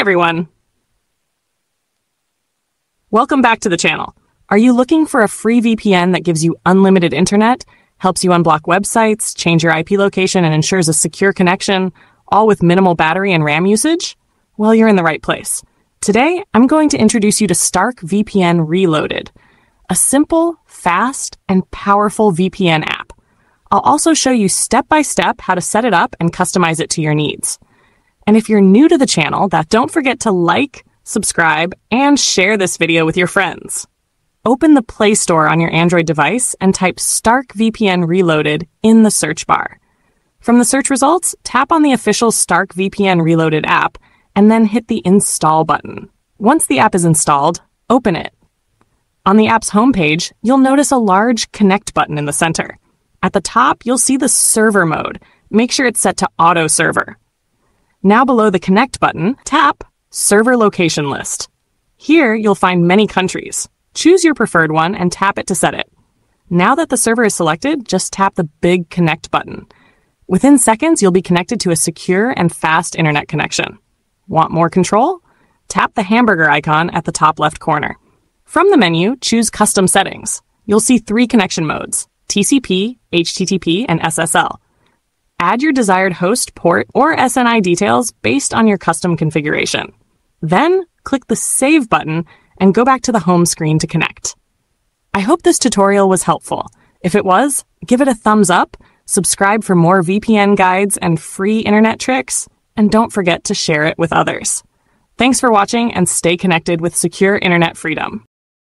everyone. Welcome back to the channel. Are you looking for a free VPN that gives you unlimited internet, helps you unblock websites, change your IP location, and ensures a secure connection, all with minimal battery and RAM usage? Well, you're in the right place. Today, I'm going to introduce you to Stark VPN Reloaded, a simple, fast, and powerful VPN app. I'll also show you step by step how to set it up and customize it to your needs. And if you're new to the channel, that don't forget to like, subscribe, and share this video with your friends. Open the Play Store on your Android device and type Stark VPN Reloaded in the search bar. From the search results, tap on the official Stark VPN Reloaded app and then hit the Install button. Once the app is installed, open it. On the app's homepage, you'll notice a large Connect button in the center. At the top, you'll see the Server mode. Make sure it's set to Auto Server. Now below the Connect button, tap Server Location List. Here, you'll find many countries. Choose your preferred one and tap it to set it. Now that the server is selected, just tap the big Connect button. Within seconds, you'll be connected to a secure and fast internet connection. Want more control? Tap the hamburger icon at the top left corner. From the menu, choose Custom Settings. You'll see three connection modes TCP, HTTP, and SSL. Add your desired host, port, or SNI details based on your custom configuration. Then, click the Save button and go back to the home screen to connect. I hope this tutorial was helpful. If it was, give it a thumbs up, subscribe for more VPN guides and free internet tricks, and don't forget to share it with others. Thanks for watching and stay connected with secure internet freedom.